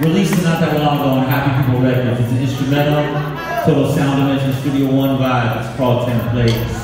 Released not that long ago on Happy People Records. It's an instrumental, total sound dimension, Studio One vibe. It's called 10 Plagues.